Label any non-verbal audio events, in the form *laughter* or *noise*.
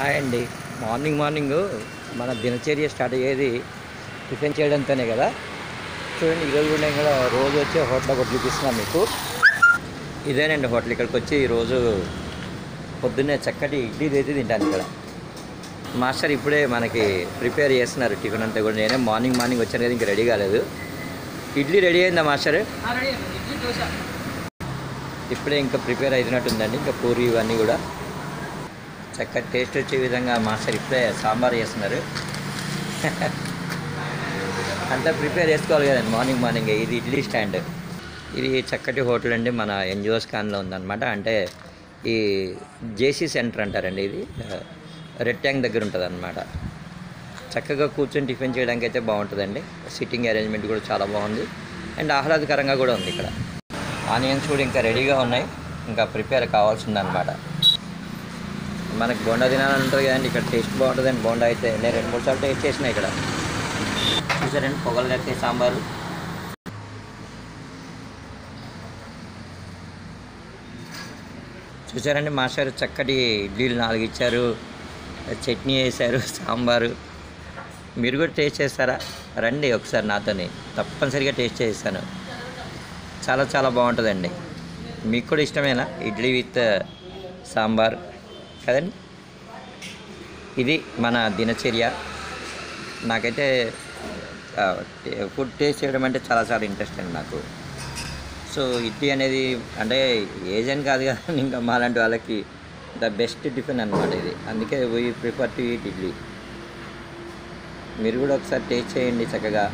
Hi అండి. Morning morning మన దినచర్య స్టార్ట్ అయ్యేది టిఫిన్ చేయడంతోనే కదా. చూడండి ఈరోజు కూడా నేను కూడా రోజు వచ్చి హోటల్ ఒకటి చూపిస్తున్నాను మీకు. ఇదేనండి హోటల్. ఇక్కడికి వచ్చి ఈరోజు పొద్దున్నే చక్కటి ఇడ్లీ అయితే తింటాను ఇక్కడ. మాస్టర్ ఇప్పుడే మనకి ప్రిపేర్ చేస్తున్నారు టిఫిన్ అంతా కూడా. నేనే మార్నింగ్ మార్నింగ్ వచ్చాను కదా ఇంకా రెడీ కాలేదు. ఇడ్లీ రెడీ అయిందా మాస్టర్? ఇప్పుడే ఇంకా ప్రిపేర్ అవుతున్నట్టుందండి ఇంకా పూరి ఇవన్నీ కూడా. చక్కటి టేస్ట్ వచ్చే విధంగా మాస్టర్ ఇప్పుడే సాంబార్ చేస్తున్నారు. *laughs* అంతా ప్రిపేర్ చేసుకోవాలి కదండి. Morning morning. ఇది ఇడ్లీ స్టాండ్. ఇది చక్కటి హోటల్ అండి. మన ఎన్జిఓస్ ఖాన్లో ఉందన్నమాట. అంటే ఈ జేసీ సెంటర్ అంటారండి ఇది. రెడ్ ట్యాంక్ దగ్గర ఉంటుంది అనమాట చక్కగా కూర్చొని టిఫిన్ చేయడానికి అయితే బాగుంటుందండి. సిట్టింగ్ అరేంజ్మెంట్ కూడా చాలా బాగుంది. అండ్ ఆహ్లాదకరంగా కూడా ఉంది ఇక్కడ. ఆనియన్స్ కూడా ఇంకా రెడీగా ఉన్నాయి. ఇంకా ప్రిపేర్ కావాల్సిందనమాట మనకి బోండా తినాలని ఉంటుంది కదండి ఇక్కడ టేస్ట్ బాగుంటుందండి బోండా అయితే. నేను రెండు మూడు సార్లు టేస్ట్ చేసిన ఇక్కడ. చూసారండి పొగలు కట్టే సాంబారు. చూసారండి మాస్టర్ చక్కటి ఇడ్లీలు నాలుగు ఇచ్చారు చట్నీ వేశారు సాంబారు. మీరు కూడా టేస్ట్ చేస్తారా? రండి ఒకసారి నాతోని. తప్పనిసరిగా టేస్ట్ చేస్తాను. చాలా చాలా బాగుంటుందండి. మీకు కూడా ఇష్టమేనా? ఇడ్లీ విత్ సాంబార్. కదండి? ఇది మన దినచర్య. నాకైతే ఫుడ్ టేస్ట్ చేయడం అంటే చాలా చాలా ఇంట్రెస్ట్ అండి నాకు. సో ఇడ్లీ అనేది అంటే ఏజ్ అని కాదు కదా *laughs* ఇంకా మాలాంటి వాళ్ళకి ద బెస్ట్ టిఫిన్ అనమాట ఇది. అందుకే we prefer to eat idli. మీరు కూడా ఒకసారి టేస్ట్ చేయండి చక్కగా.